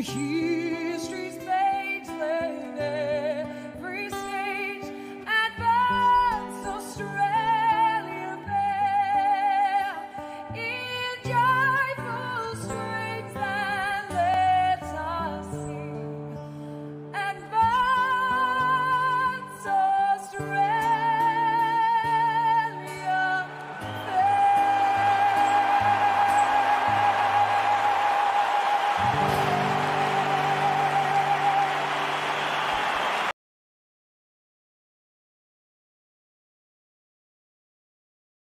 hear.